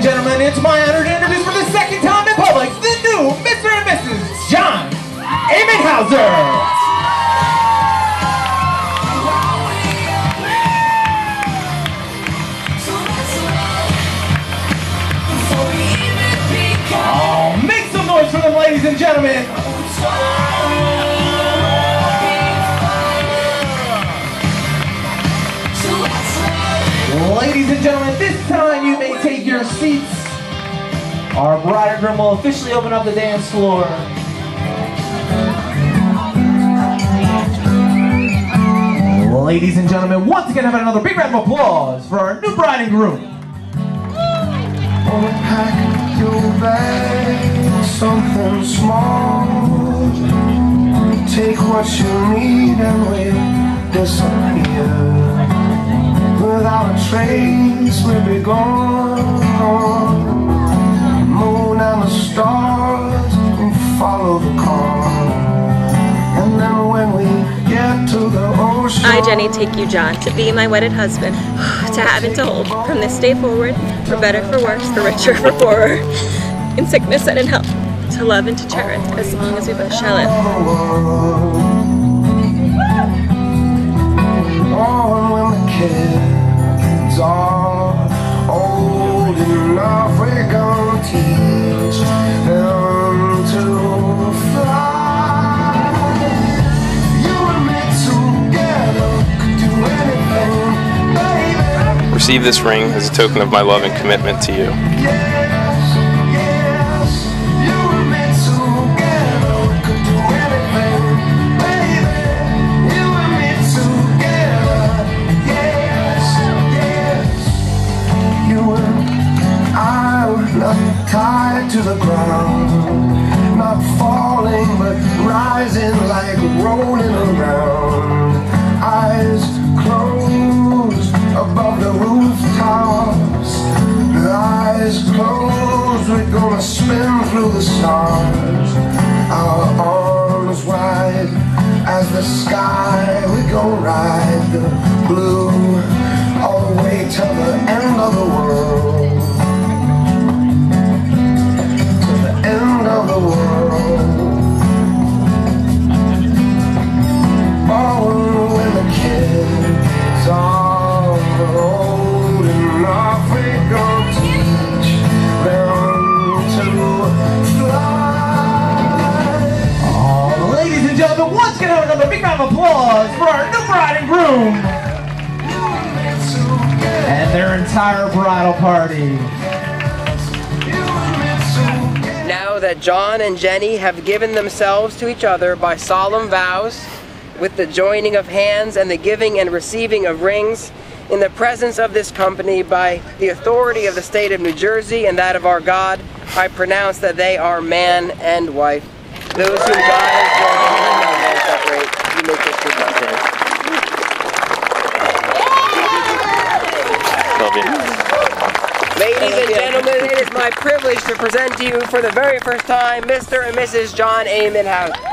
and gentlemen, it's my honor to introduce for the second time in public the new Mr. and Mrs. John Amenhauser. Oh, make some noise for them, ladies and gentlemen. Seats. Our bride and groom will officially open up the dance floor. Ladies and gentlemen, once again, have another big round of applause for our new bride and groom. Unpack your bag, something small. Take what you need and we'll disappear. Without a trace, we'll be gone. I, Jenny, take you, John, to be my wedded husband, to have and to hold, from this day forward, for better, for worse, for richer, for poorer, in sickness and in health, to love and to cherish, as long as we both shall live. Receive this ring as a token of my love and commitment to you. Big round of applause for our new bride and groom and their entire bridal party. Now that John and Jenny have given themselves to each other by solemn vows, with the joining of hands and the giving and receiving of rings, in the presence of this company, by the authority of the state of New Jersey and that of our God, I pronounce that they are man and wife. Those whom God has no man separate. You may kiss your husband. Love you. Ladies and gentlemen, it is my privilege to present to you for the very first time Mr. and Mrs. John Amenhauser.